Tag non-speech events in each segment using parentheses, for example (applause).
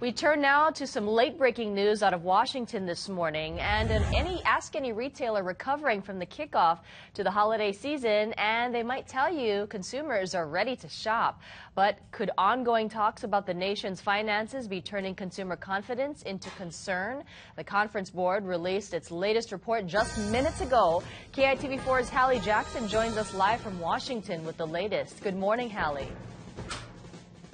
We turn now to some late breaking news out of Washington this morning and an any ask any retailer recovering from the kickoff to the holiday season and they might tell you consumers are ready to shop. But could ongoing talks about the nation's finances be turning consumer confidence into concern? The conference board released its latest report just minutes ago. KITV4's Hallie Jackson joins us live from Washington with the latest. Good morning, Hallie.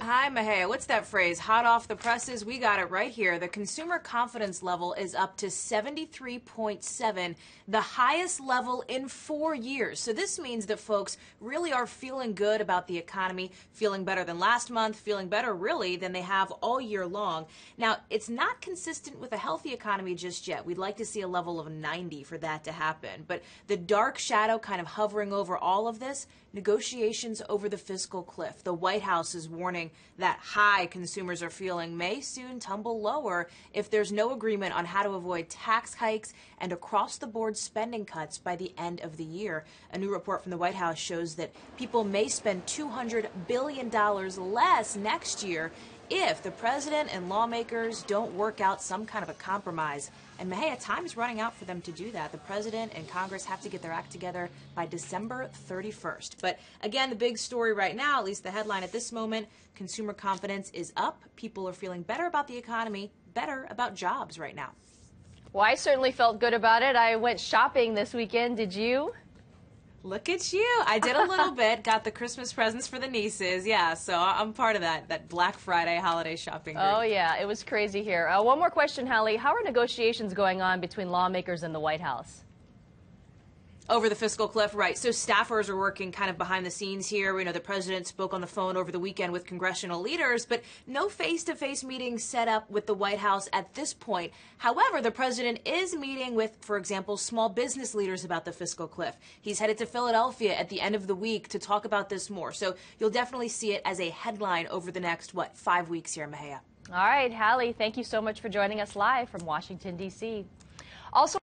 Hi, Mahaya. What's that phrase? Hot off the presses? We got it right here. The consumer confidence level is up to 73.7, the highest level in four years. So this means that folks really are feeling good about the economy, feeling better than last month, feeling better really than they have all year long. Now, it's not consistent with a healthy economy just yet. We'd like to see a level of 90 for that to happen. But the dark shadow kind of hovering over all of this, negotiations over the fiscal cliff. The White House is warning that high consumers are feeling may soon tumble lower if there's no agreement on how to avoid tax hikes and across the board spending cuts by the end of the year. A new report from the White House shows that people may spend $200 billion less next year if the president and lawmakers don't work out some kind of a compromise. And Mahaya, time is running out for them to do that. The president and Congress have to get their act together by December 31st. But again, the big story right now, at least the headline at this moment, consumer confidence is up. People are feeling better about the economy, better about jobs right now. Well, I certainly felt good about it. I went shopping this weekend. Did you? Look at you. I did a little (laughs) bit, got the Christmas presents for the nieces. Yeah, so I'm part of that, that Black Friday holiday shopping group. Oh, yeah, it was crazy here. Uh, one more question, Hallie. How are negotiations going on between lawmakers and the White House? Over the fiscal cliff, right. So staffers are working kind of behind the scenes here. We know the president spoke on the phone over the weekend with congressional leaders, but no face to face meetings set up with the White House at this point. However, the president is meeting with, for example, small business leaders about the fiscal cliff. He's headed to Philadelphia at the end of the week to talk about this more. So you'll definitely see it as a headline over the next, what, five weeks here, Mahaya. All right, Hallie, thank you so much for joining us live from Washington, D.C. Also,